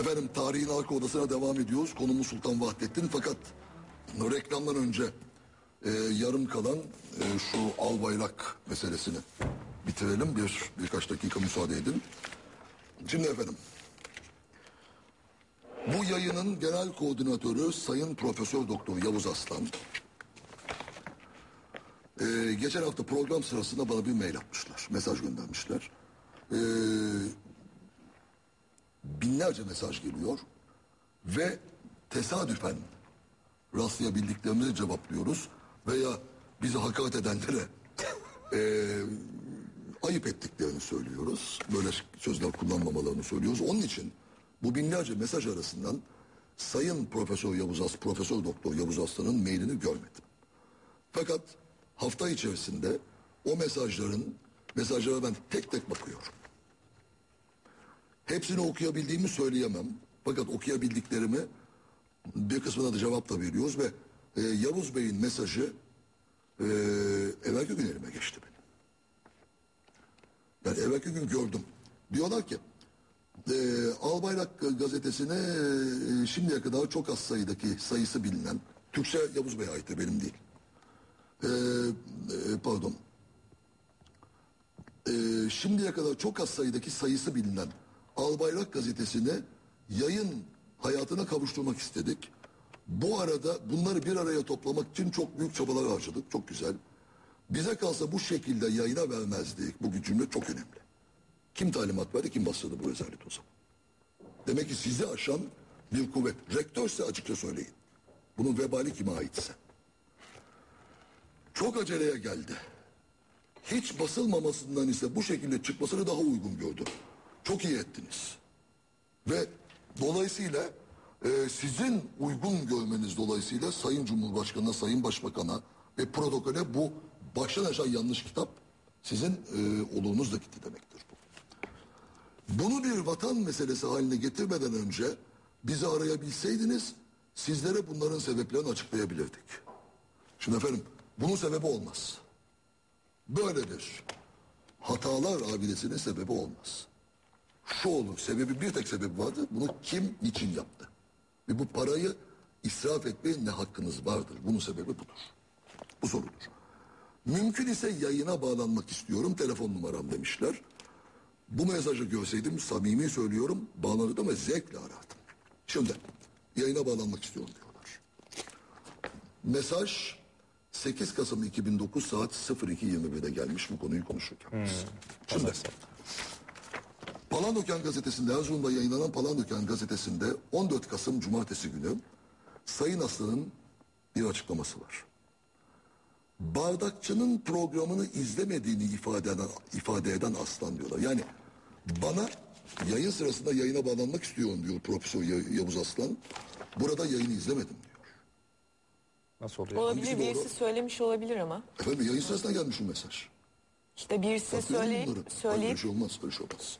Efendim tarihin arka odasına devam ediyoruz. Konumuz Sultan Vahdettin fakat reklamdan önce e, yarım kalan e, şu al bayrak meselesini bitirelim. Bir birkaç dakika müsaade edin. Şimdi efendim bu yayının genel koordinatörü Sayın Profesör Doktor Yavuz Aslan. Ee, geçen hafta program sırasında bana bir mail atmışlar. Mesaj göndermişler. Ee, binlerce mesaj geliyor. Ve tesadüfen rastlayabildiklerimizi cevaplıyoruz. Veya bizi hakaret edenlere ee, ayıp ettiklerini söylüyoruz. Böyle sözler kullanmamalarını söylüyoruz. Onun için bu binlerce mesaj arasından Sayın Profesör Yavuz As, Profesör Doktor Yavuz Aslan'ın mailini görmedim. Fakat hafta içerisinde o mesajların mesajlara ben tek tek bakıyorum. Hepsini okuyabildiğimi söyleyemem. Fakat okuyabildiklerimi bir kısmına da cevap da veriyoruz ve e, Yavuz Bey'in mesajı e, evvelki gün elime geçti benim. Ben evvelki gün gördüm. Diyorlar ki e, Albayrak gazetesine e, şimdiye kadar çok az sayıdaki sayısı bilinen Türkçe Yavuz Bey'e aitti benim değil. E, e, pardon. E, şimdiye kadar çok az sayıdaki sayısı bilinen Albayrak gazetesine yayın hayatına kavuşturmak istedik. Bu arada bunları bir araya toplamak için çok büyük çabalar harcadık. Çok güzel. Bize kalsa bu şekilde yayına vermezdik. Bu cümle çok önemli. Kim talimat verdi, kim bastırdı bu rezalet o zaman? Demek ki sizi aşan bir kuvvet. Rektörse açıkça söyleyin. Bunun vebali kime aitse. Çok aceleye geldi. Hiç basılmamasından ise bu şekilde çıkmasını daha uygun gördüm. Çok iyi ettiniz. Ve dolayısıyla e, sizin uygun görmeniz dolayısıyla Sayın Cumhurbaşkanı'na, Sayın Başbakan'a ve protokole bu baştan aşağı yanlış kitap sizin e, oluğunuzla gitti demektir bu. Bunu bir vatan meselesi haline getirmeden önce bizi arayabilseydiniz sizlere bunların sebeplerini açıklayabilirdik. Şimdi efendim bunun sebebi olmaz. Böyle bir hatalar abidesinin sebebi olmaz. Şu olur sebebi bir tek sebebi vardı. Bunu kim niçin yaptı? Ve bu parayı israf etmeye ne hakkınız vardır? Bunun sebebi budur. Bu sorudur. Mümkün ise yayına bağlanmak istiyorum. Telefon numaram demişler. Bu mesajı görseydim samimi söylüyorum bağlanırdım ve zevkle arardım. Şimdi yayına bağlanmak istiyorum diyorlar. Mesaj 8 Kasım 2009 saat 02.21'de gelmiş bu konuyu konuşurken. Hmm, Şimdi Palandöken gazetesinde Erzurum'da yayınlanan Palandöken gazetesinde 14 Kasım Cumartesi günü Sayın Aslan'ın bir açıklaması var. Bardakçının programını izlemediğini ifade eden, ifade eden Aslan diyorlar. Yani bana yayın sırasında yayına bağlanmak istiyorum diyor Profesör Ya- Yavuz Aslan. Burada yayını izlemedim diyor. Nasıl oluyor? Olabilir Hangisi birisi doğru? söylemiş olabilir ama. Efendim yayın sırasında gelmiş bu mesaj. İşte birisi Saklıyorum bunları. söyleyip Hayır, söyleyip öyle şey olmaz, öyle şey olmaz.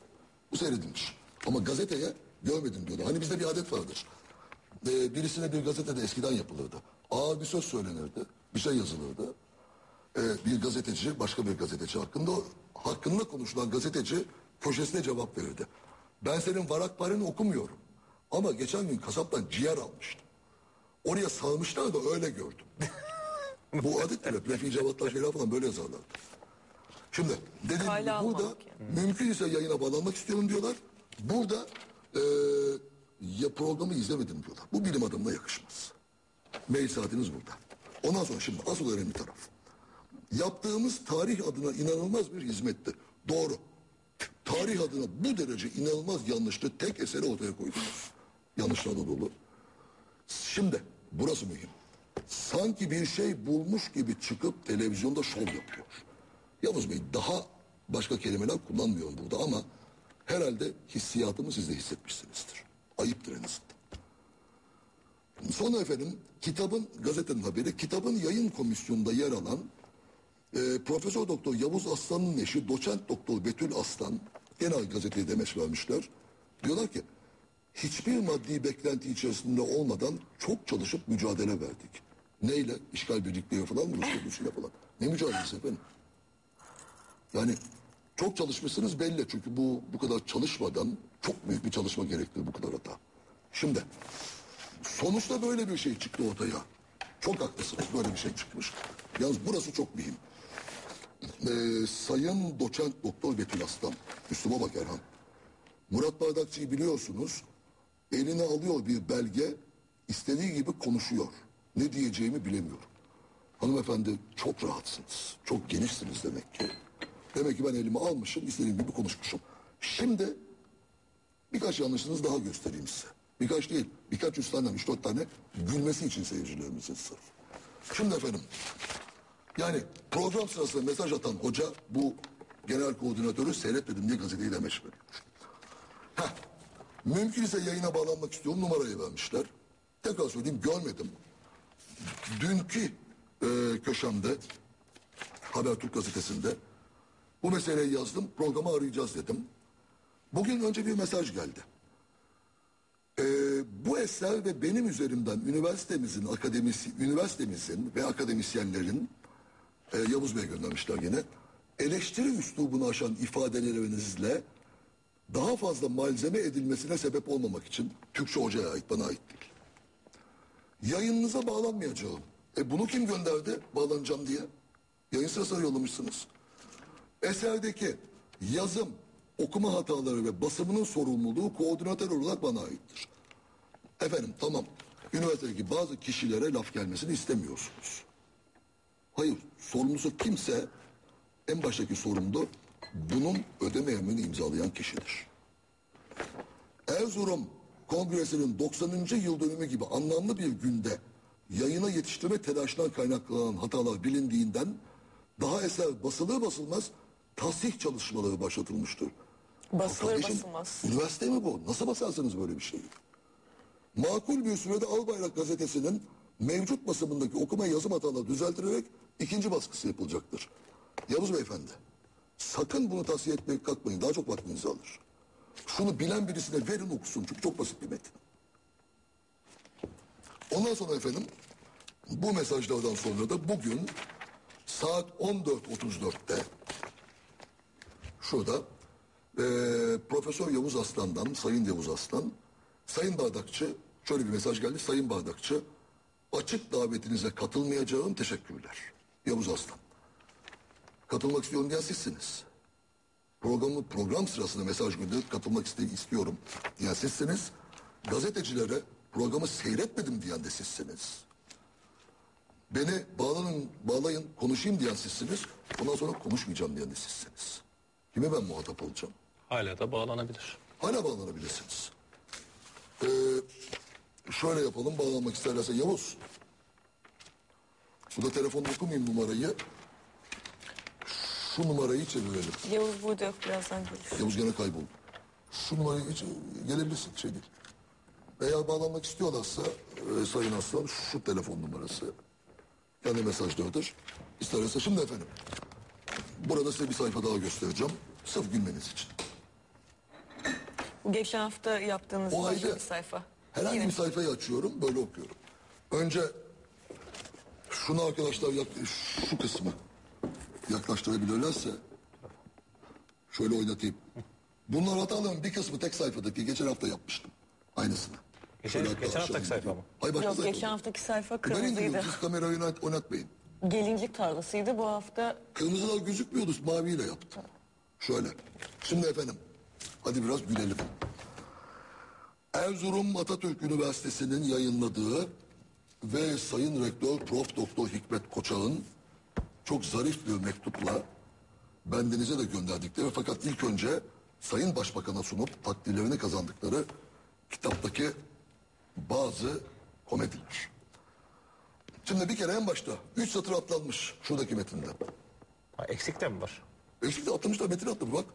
Bu seyredilmiş. Ama gazeteye görmedim diyordu. Hani bizde bir adet vardır. Ee, birisine bir gazetede eskiden yapılırdı. Ağır bir söz söylenirdi. Bir şey yazılırdı. Ee, bir gazeteci başka bir gazeteci hakkında hakkında konuşulan gazeteci köşesine cevap verirdi. Ben senin varak paranı okumuyorum. Ama geçen gün kasaptan ciğer almıştım. Oraya sarmışlar da öyle gördüm. Bu adettir hep. Refi cevatlar şeyler falan böyle yazarlardı. Şimdi dediğim gibi burada almamak mümkün ise yayına bağlanmak istiyorum diyorlar. Burada e, ya programı izlemedim diyorlar. Bu bilim adamına yakışmaz. Mail saatiniz burada. Ondan sonra şimdi asıl önemli taraf. Yaptığımız tarih adına inanılmaz bir hizmetti. Doğru. Tarih adına bu derece inanılmaz yanlıştı. Tek eseri ortaya koydunuz. Yanlışlarla dolu. Şimdi burası mühim. Sanki bir şey bulmuş gibi çıkıp televizyonda şov yapıyor. Yavuz Bey daha başka kelimeler kullanmıyorum burada ama herhalde hissiyatımı siz de hissetmişsinizdir. Ayıptır en azından. Sonra efendim kitabın gazetenin haberi kitabın yayın komisyonunda yer alan e, Profesör Doktor Yavuz Aslan'ın eşi Doçent Doktor Betül Aslan genel gazeteye demeç vermişler. Diyorlar ki hiçbir maddi beklenti içerisinde olmadan çok çalışıp mücadele verdik. Neyle? İşgal birlikleri falan güçüyle falan. Ne mücadelesi efendim? Yani çok çalışmışsınız belli çünkü bu bu kadar çalışmadan çok büyük bir çalışma gerektirir bu kadar hata. Şimdi sonuçta böyle bir şey çıktı ortaya. Çok haklısınız böyle bir şey çıkmış. Yalnız burası çok mühim. Ee, Sayın Doçent Doktor Betül Aslan, üstüme bak Erhan. Murat Bardakçı'yı biliyorsunuz. Eline alıyor bir belge, istediği gibi konuşuyor. Ne diyeceğimi bilemiyorum. Hanımefendi çok rahatsınız. Çok genişsiniz demek ki. Demek ki ben elime almışım, istediğim gibi konuşmuşum. Şimdi birkaç yanlışınız daha göstereyim size. Birkaç değil, birkaç yüz tane, üç dört tane gülmesi için seyircilerimizin sırf. Şimdi efendim, yani program sırasında mesaj atan hoca bu genel koordinatörü seyretmedim diye gazeteyi demeç veriyor. Heh, mümkünse yayına bağlanmak istiyorum numarayı vermişler. Tekrar söyleyeyim görmedim. Dünkü e, köşemde Habertürk gazetesinde bu meseleyi yazdım programı arayacağız dedim. Bugün önce bir mesaj geldi. Ee, bu eser ve benim üzerimden üniversitemizin akademisi, üniversitemizin ve akademisyenlerin e, Yavuz Bey göndermişler yine eleştiri üslubunu aşan ifadelerinizle daha fazla malzeme edilmesine sebep olmamak için Türkçe hocaya ait bana ait değil. Yayınınıza bağlanmayacağım. E bunu kim gönderdi bağlanacağım diye? Yayın sırasına yollamışsınız. Eserdeki yazım, okuma hataları ve basımının sorumluluğu koordinatör olarak bana aittir. Efendim tamam. Üniversitedeki bazı kişilere laf gelmesini istemiyorsunuz. Hayır, sorumlusu kimse en baştaki sorumlu bunun ödeme emrini imzalayan kişidir. Erzurum Kongresi'nin 90. yıl dönümü gibi anlamlı bir günde yayına yetiştirme telaşından kaynaklanan hatalar bilindiğinden daha eser basılır basılmaz tasih çalışmaları başlatılmıştır. Basılır Kardeşim, basılmaz. Üniversite mi bu? Nasıl basarsınız böyle bir şeyi? Makul bir sürede Albayrak gazetesinin mevcut basımındaki okuma yazım hataları düzeltilerek ikinci baskısı yapılacaktır. Yavuz Beyefendi, sakın bunu tavsiye etmeye kalkmayın. Daha çok vaktinizi alır. Şunu bilen birisine verin okusun çünkü çok basit bir metin. Ondan sonra efendim bu mesajlardan sonra da bugün saat 14.34'te şurada eee, Profesör Yavuz Aslan'dan, Sayın Yavuz Aslan, Sayın Bardakçı, şöyle bir mesaj geldi. Sayın Bardakçı, açık davetinize katılmayacağım, teşekkürler. Yavuz Aslan. Katılmak istiyorum diyen sizsiniz. Programı program sırasında mesaj gönderip katılmak istiyorum diyen sizsiniz. Gazetecilere programı seyretmedim diyen de sizsiniz. Beni bağlanın, bağlayın, konuşayım diyen sizsiniz. Ondan sonra konuşmayacağım diyen de sizsiniz. Kime ben muhatap olacağım? Hala da bağlanabilir. Hala bağlanabilirsiniz. Ee, şöyle yapalım, bağlanmak isterlerse Yavuz. Bu da telefonu okumayayım numarayı. Şu numarayı çevirelim. Yavuz burada yok birazdan gelir. Yavuz gene kayboldu. Şu numarayı hiç gelebilirsin şey değil. Eğer bağlanmak istiyorlarsa e, Sayın Aslan şu telefon numarası. Kendi mesajlarıdır. İsterse şimdi efendim. Burada size bir sayfa daha göstereceğim. Sırf gülmeniz için. Bu geçen hafta yaptığınız O başka ayrı. bir sayfa. Herhangi Yine. bir sayfayı açıyorum, böyle okuyorum. Önce şunu arkadaşlar yak, şu kısmı yaklaştırabilirlerse şöyle oynatayım. Bunlar hataların bir kısmı tek sayfadaki geçen hafta yapmıştım. Aynısını. Geçen- geçen haftaki sayfa mı? Hayır başka Yok sayfa. geçen haftaki sayfa Ben kırmızıydı. indiriyorum, siz kamerayı oynat, oynatmayın. Gelincik tarlasıydı bu hafta. Kırmızılar gözükmüyordu, maviyle yaptım. Şöyle. Şimdi efendim, hadi biraz gülelim. Erzurum Atatürk Üniversitesi'nin yayınladığı ve Sayın Rektör Prof. Doktor Hikmet Koçak'ın çok zarif bir mektupla bendenize de gönderdikleri fakat ilk önce Sayın Başbakan'a sunup takdirlerini kazandıkları kitaptaki bazı komediler. Şimdi bir kere en başta üç satır atlanmış şuradaki metinde. Ha, eksik de mi var? Eksik de atlamışlar metin atlamış bak.